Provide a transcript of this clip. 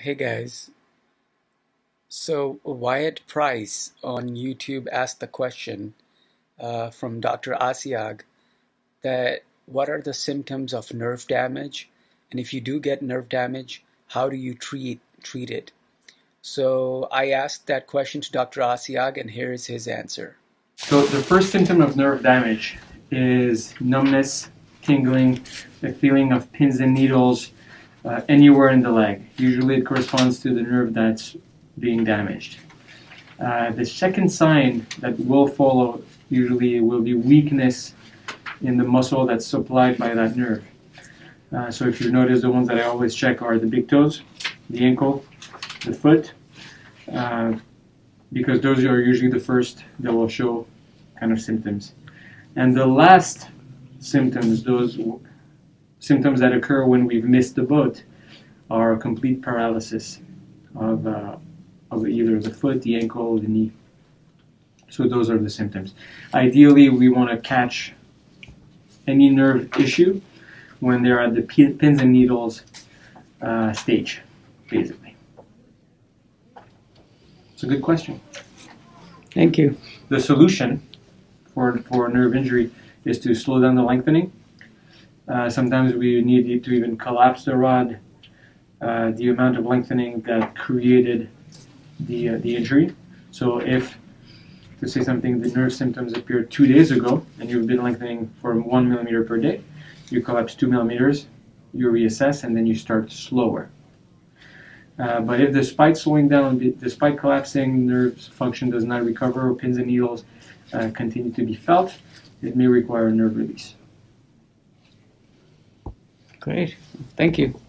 Hey guys, so Wyatt Price on YouTube asked the question uh, from Dr. Assayag that what are the symptoms of nerve damage, and if you do get nerve damage, how do you treat treat it? So I asked that question to Dr. Assayag, and here is his answer. So the first symptom of nerve damage is numbness, tingling, a feeling of pins and needles uh, anywhere in the leg. Usually it corresponds to the nerve that's being damaged. Uh, the second sign that will follow usually will be weakness in the muscle that's supplied by that nerve. Uh, so if you notice, the ones that I always check are the big toes, the ankle, the foot, uh, because those are usually the first that will show kind of symptoms. And the last symptoms, those symptoms that occur when we've missed the boat are complete paralysis of, uh, of either the foot, the ankle, the knee. So those are the symptoms. Ideally, we want to catch any nerve issue when they're at the pins and needles uh, stage, basically. It's a good question. Thank you. The solution for, for nerve injury is to slow down the lengthening uh, sometimes we need to even collapse the rod, uh, the amount of lengthening that created the, uh, the injury. So if, to say something, the nerve symptoms appeared two days ago and you've been lengthening for one millimeter per day, you collapse two millimeters, you reassess, and then you start slower. Uh, but if despite slowing down, despite collapsing, nerve function does not recover, or pins and needles uh, continue to be felt, it may require nerve release. Great. Thank you.